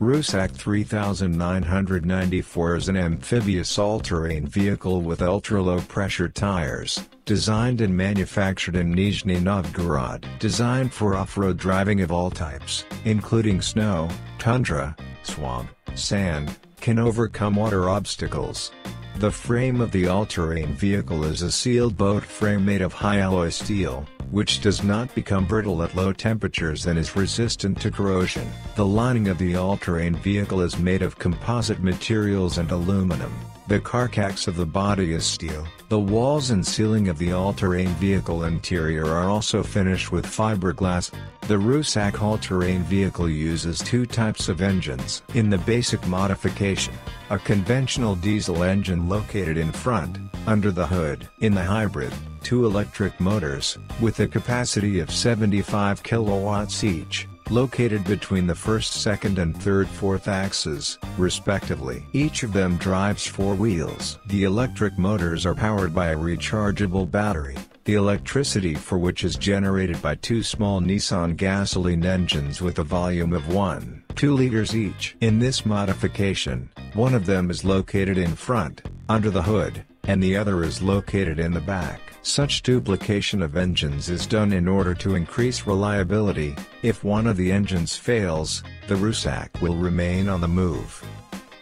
Rusak 3994 is an amphibious all-terrain vehicle with ultra-low pressure tires, designed and manufactured in Nizhny Novgorod. Designed for off-road driving of all types, including snow, tundra, swamp, sand, can overcome water obstacles. The frame of the all-terrain vehicle is a sealed boat frame made of high alloy steel, which does not become brittle at low temperatures and is resistant to corrosion. The lining of the all-terrain vehicle is made of composite materials and aluminum. The carcass of the body is steel. The walls and ceiling of the all-terrain vehicle interior are also finished with fiberglass. The Rusak all-terrain vehicle uses two types of engines. In the basic modification, a conventional diesel engine located in front, under the hood. In the hybrid, two electric motors, with a capacity of 75 kilowatts each, located between the first, second and third fourth axes, respectively. Each of them drives four wheels. The electric motors are powered by a rechargeable battery the electricity for which is generated by two small Nissan gasoline engines with a volume of 1, 2 liters each. In this modification, one of them is located in front, under the hood, and the other is located in the back. Such duplication of engines is done in order to increase reliability, if one of the engines fails, the Rusak will remain on the move.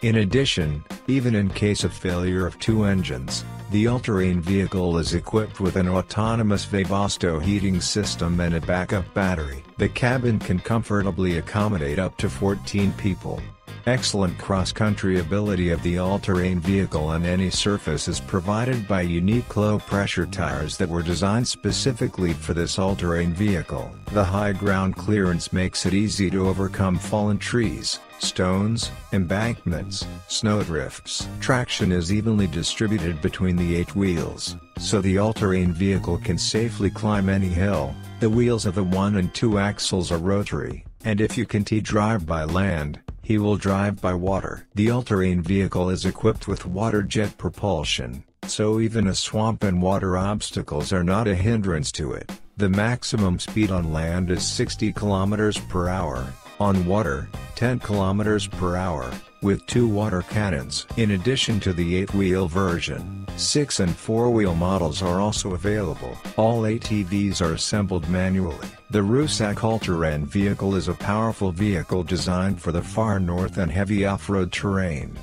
In addition, even in case of failure of two engines, the all-terrain vehicle is equipped with an autonomous Webasto heating system and a backup battery. The cabin can comfortably accommodate up to 14 people. Excellent cross-country ability of the all-terrain vehicle on any surface is provided by unique low-pressure tires that were designed specifically for this all-terrain vehicle. The high ground clearance makes it easy to overcome fallen trees, stones, embankments, snowdrifts. Traction is evenly distributed between the eight wheels, so the all-terrain vehicle can safely climb any hill. The wheels of the one and two axles are rotary, and if you can T-drive by land, he will drive by water. The all-terrain vehicle is equipped with water jet propulsion, so even a swamp and water obstacles are not a hindrance to it. The maximum speed on land is 60 km per hour, on water, 10 km per hour, with two water cannons. In addition to the 8-wheel version, 6 and 4-wheel models are also available. All ATVs are assembled manually. The Rusak all-terrain vehicle is a powerful vehicle designed for the far north and heavy off-road terrain.